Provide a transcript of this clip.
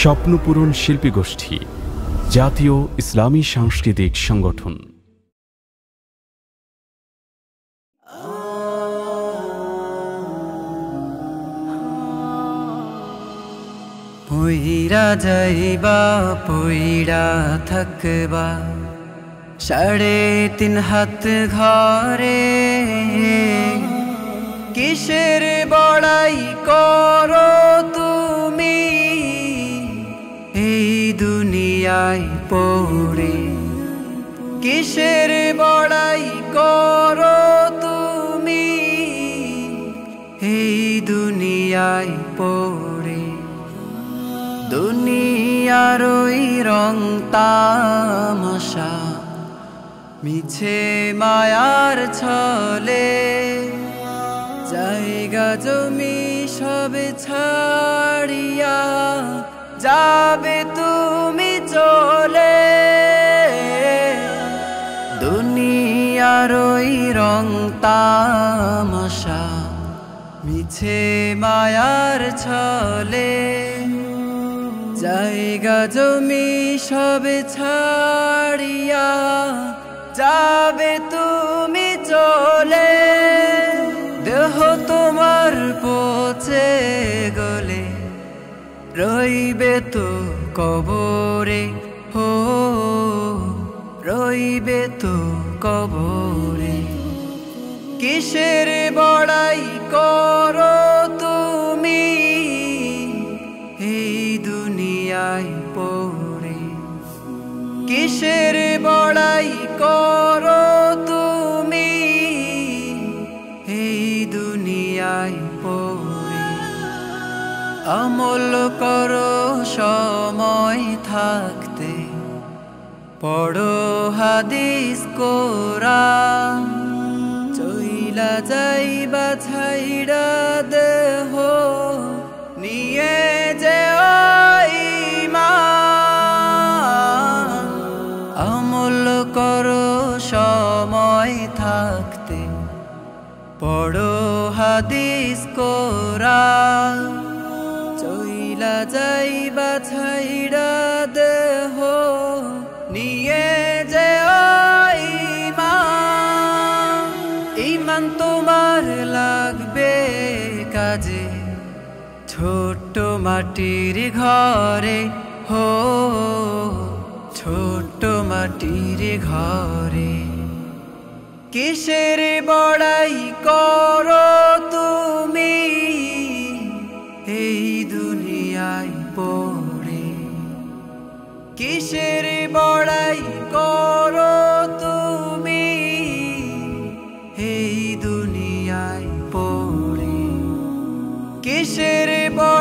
স্বপ্নপূরণ শিল্পী গোষ্ঠী, জাতীয় ইসলামী সাংস্কৃতিক সংগঠন। পইরা যাইবা, পইরা থাকবা, সাড়ে তিন হাত ঘরে। কিসের বড়াই করো? দুনিয়ায় পড়ে। কিসের বড়াই করো তুমি? এই দুনিয়ায় পড়ে। দুনিয়ার ওই রং তামাশা মিছে মায়ার ছলে। জায়গা জমি সব ছাড়িয়া যাবে তুমি চলে। দুনিয়ার ওই রং তামাশা মিছে মায়ার ছলে। জায়গা জমি সব ছাড়িয়া যাবে তুমি চলে। দেহ তোমার পচে গলে রইবে তো কবরে, হো, রইবে তো কবরে। কিসের বড়াই করো তুমি এই দুনিয়ায় পড়ে? কিসের বড়াই করো তুমি এই দুনিয়ায় পড়ে? আমল করো সময় থাকতে। পড়ো হাদিস, কোরআন। চইলা যাইবা, ছাইড়া দেহ। নিয়ে যে। আমল করো সময় থাকতে। পড়ো হাদিস, কোরআন। চইলা যাইবা ছাইড়া দেহ নিয়ে যে। ইমান তোমার লাগবে কাজে, ছোট্ট মাটির ঘরে হো, ছোট্ট মাটির ঘরে কিসের বড়াই করো কিসের বড়াই করো তুমি? এই দুনিয়ায় পড়ে কিসের বড়াই